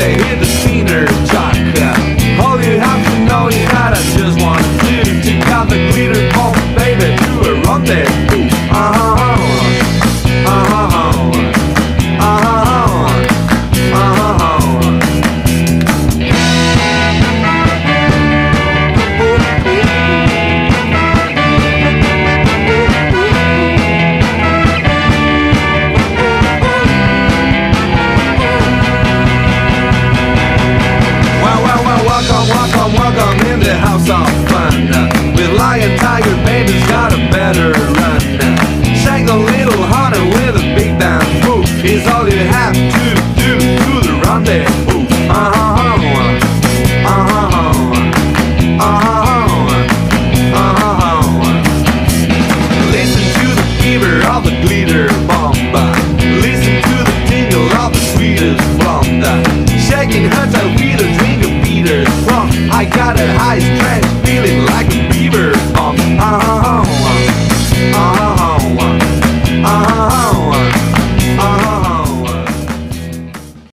baby, hit the spinner chuck. All you have to know is that I just want to take out the glitter bomb, baby, to a rendezvous. House of fun. With Lion Tiger, baby's got a better run. Shake the little hunter with a big band move. Is all you have to do to the rendezvous. Uh-huh. Uh-huh. Uh-huh. Uh-huh. Listen to the fever of the glitter bomb. Listen to the tingle of the sweetest. Shaking with a. I got her eyes